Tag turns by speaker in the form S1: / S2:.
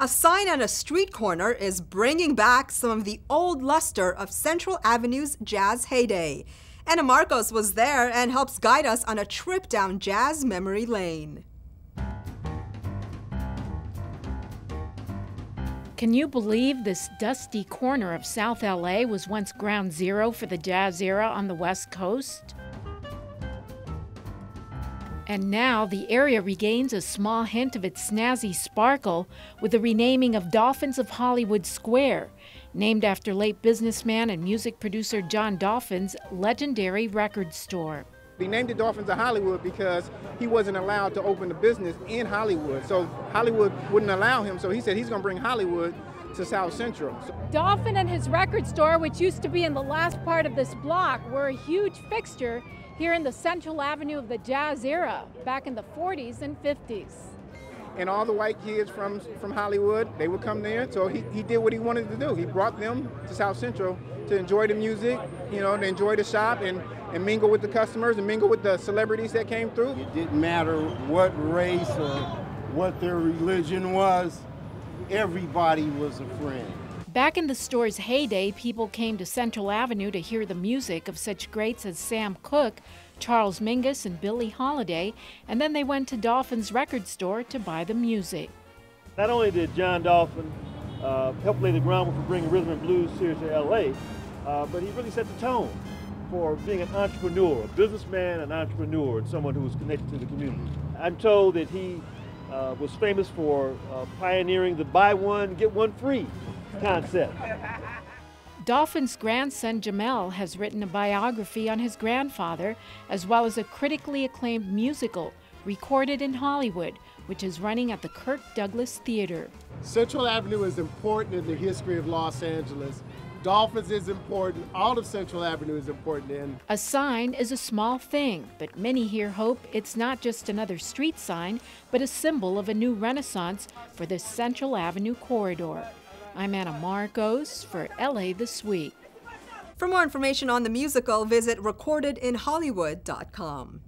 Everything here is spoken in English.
S1: A sign on a street corner is bringing back some of the old luster of Central Avenue's jazz heyday. Anna Marcos was there and helps guide us on a trip down jazz memory lane.
S2: Can you believe this dusty corner of South LA was once ground zero for the jazz era on the West Coast? And now the area regains a small hint of its snazzy sparkle with the renaming of Dolphins of Hollywood Square, named after late businessman and music producer John Dolphin's legendary record store.
S3: He named it Dolphins of Hollywood because he wasn't allowed to open a business in Hollywood. So Hollywood wouldn't allow him, so he said he's going to bring Hollywood to South Central.
S4: Dolphin and his record store, which used to be in the last part of this block, were a huge fixture here in the Central Avenue of the jazz era back in the 40s and 50s.
S3: And all the white kids from, from Hollywood, they would come there. So he, he did what he wanted to do. He brought them to South Central to enjoy the music, you know, to enjoy the shop and, and mingle with the customers and mingle with the celebrities that came through.
S5: It didn't matter what race or what their religion was, everybody was a friend.
S2: Back in the store's heyday, people came to Central Avenue to hear the music of such greats as Sam Cooke, Charles Mingus, and Billie Holiday, and then they went to Dolphin's record store to buy the music.
S6: Not only did John Dolphin uh, help lay the groundwork for bringing rhythm and blues here to LA, uh, but he really set the tone for being an entrepreneur, a businessman, an entrepreneur, and someone who was connected to the community. I'm told that he uh, was famous for uh, pioneering the buy one, get one free concept.
S2: Dolphin's grandson Jamel has written a biography on his grandfather, as well as a critically acclaimed musical recorded in Hollywood, which is running at the Kirk Douglas Theater.
S5: Central Avenue is important in the history of Los Angeles. Dolphins is important. All of Central Avenue is important. In
S2: a sign is a small thing, but many here hope it's not just another street sign, but a symbol of a new renaissance for the Central Avenue corridor. I'm Anna Marcos for LA This Week.
S1: For more information on the musical, visit recordedinhollywood.com.